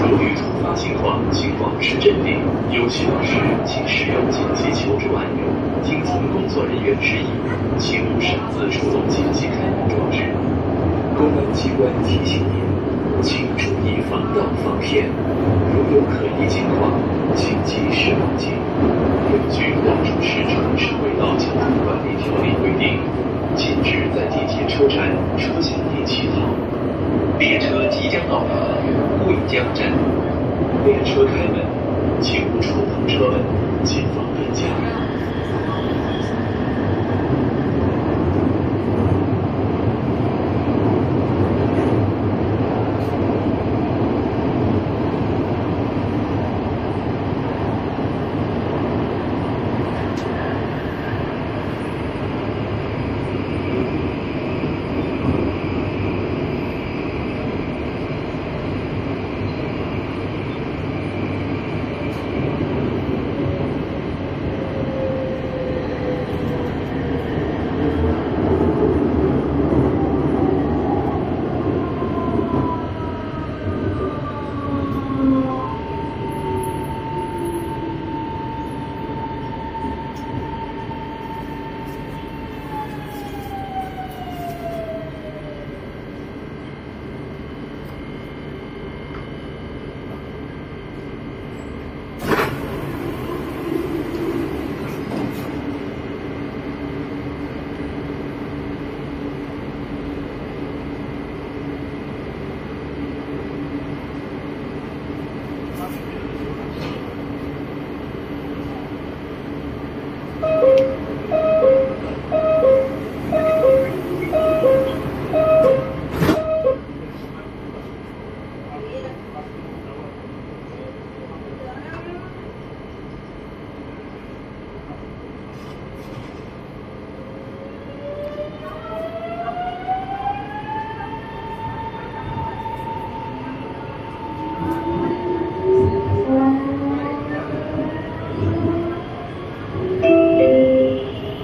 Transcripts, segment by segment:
如遇突发情况，请保持镇定。有需要时，请使用紧急求助按钮。听从工作人员指引，请勿擅自触动紧急开门装置。公安机关提醒您，请注意。防盗防骗。如有可疑情况，请及时报警。根据《广州市城市轨道交通管理条例》规定，禁止在地铁车站车厢内乞讨。列车即将到达桂江站，列车开门，请勿触碰车门，谨防变价。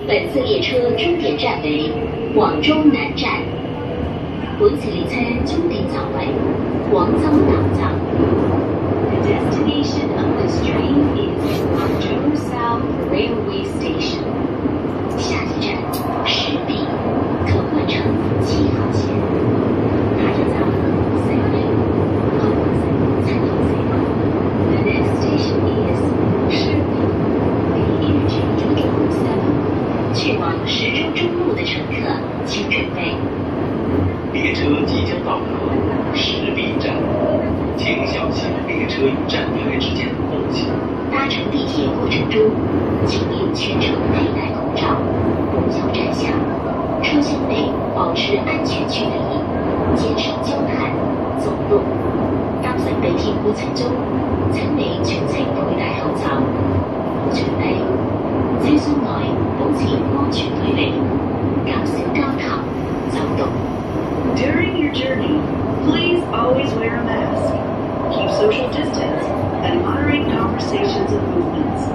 本次列车终点站为广州南站。本次列车终点站为广州南站。The destination of this train is Guangzhou South Railway Station。下一站石壁，可換乘七號線。下一站西北，可換乘七號線。The next station is 石壁。Be interchangeable seven。去往石州中路的乘客，请准备。列车即将到达石壁站，请小心列车与站台之间的空隙。搭乘地铁过程中，请您全程佩戴口罩，不要站下。车厢内保持安全距离，减少交谈、走動。搭乘地鐵過程中，請你全程佩戴口罩。除低，車廂內保持安全距離，減少交談、走动。During your journey, please always wear a mask, keep social distance, and moderate conversations and movements.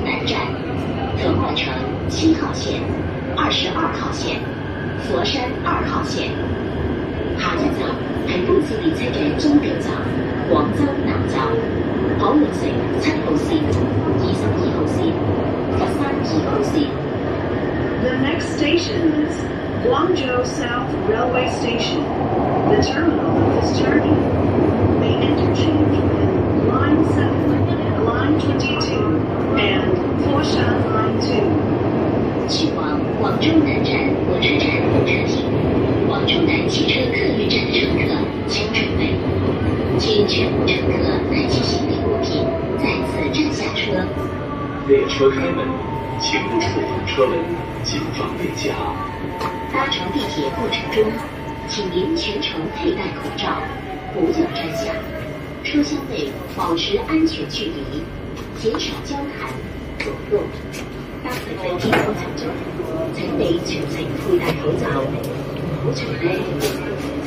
南站。腾化城七号线、二十二号线、佛山二号线。下一站系本次列车嘅终点站——广州南站。可换乘七号线、二十二号线、佛山二号线。 The next station is Guangzhou South Railway Station, the terminal of this journey. May interchange with Line 7, Line 22, and Foshan Line 2. 去往广州南站火车站候车厅，广州南汽车客运站的乘客请准备，请全部乘客带起行李物品，在此站下车。列车开门，请勿触碰车门，谨防被夹。搭乘地铁过程中，请您全程佩戴口罩，不要摘下。车厢内保持安全距离，减少交谈、走動。搭乘列車過程中，请你全程佩戴口罩，唔好除低。